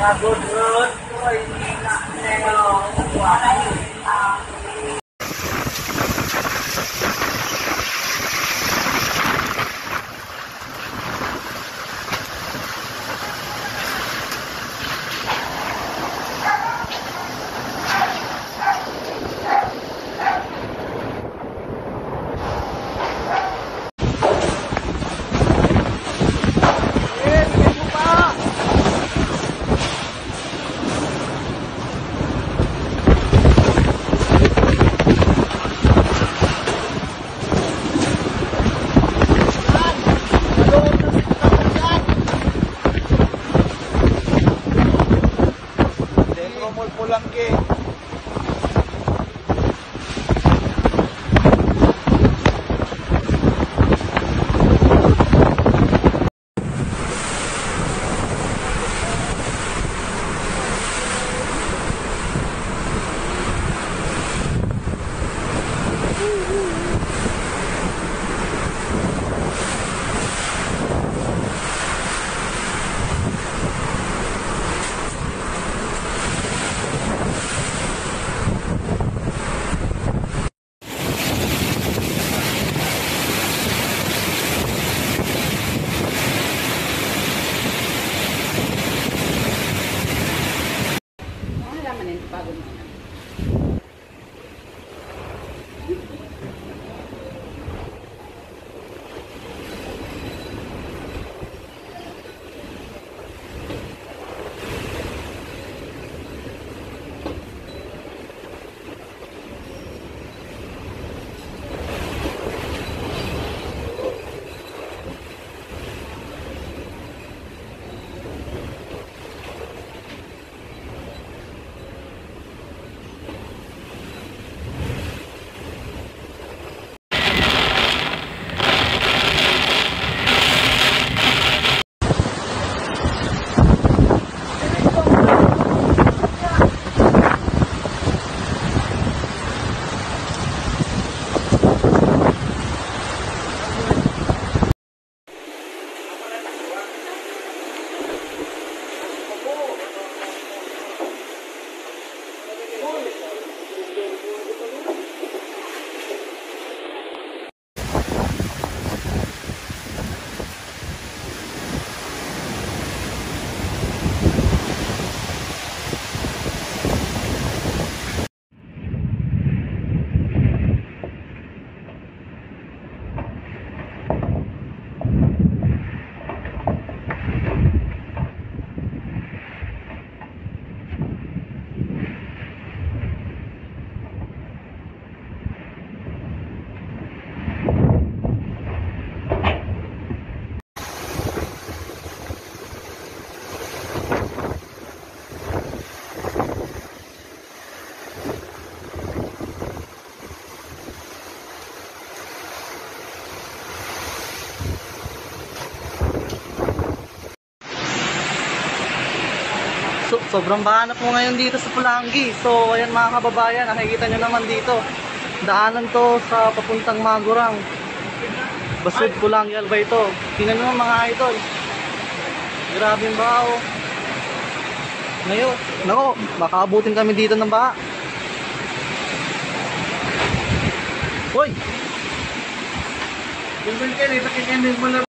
Pagod, Ruth. Uy, hindi na. Pero, wala. रंग के So, sobrang bahanap mo ngayon dito sa Pulangi. So, ayan mga kababayan, nakikita nyo naman dito. Daanan to sa papuntang Magurang. Basud Pulangi Albay ito. Tingnan nyo mga idol. Grabe yung baha oh. Ngayon, nako, baka abutin kami dito ng baha. Entonces, ¿qué le va a quedar después.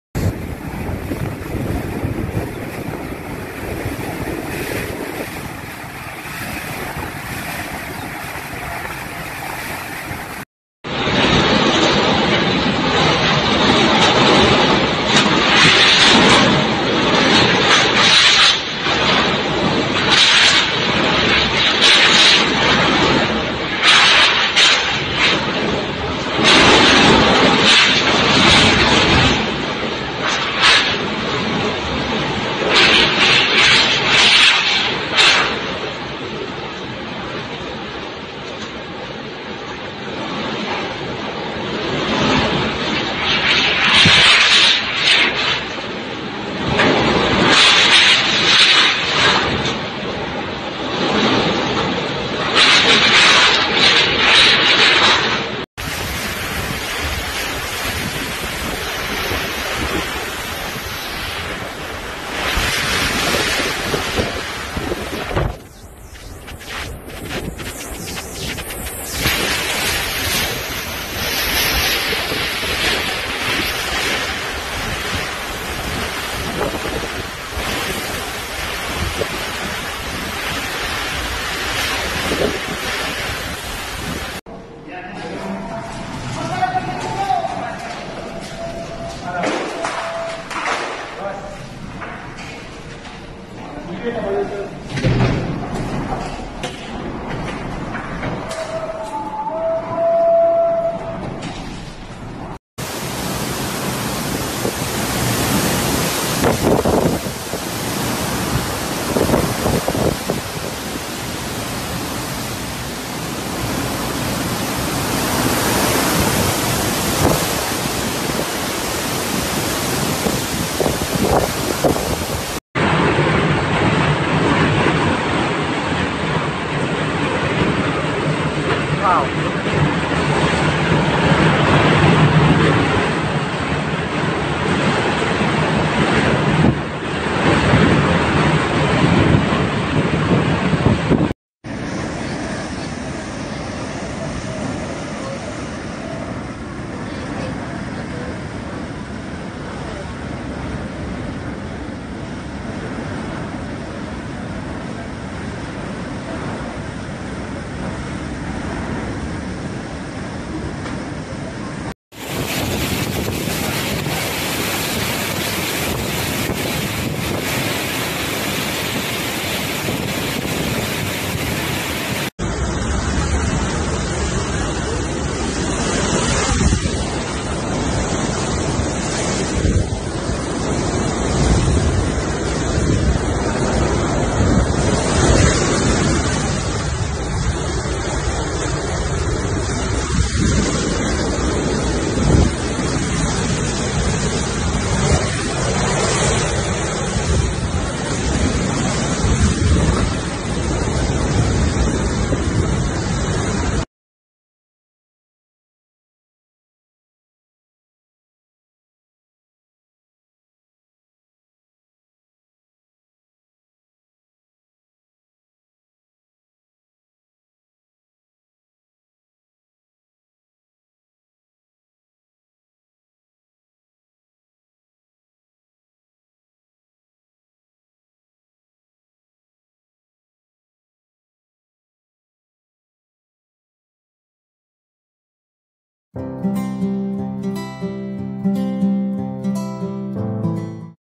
thank you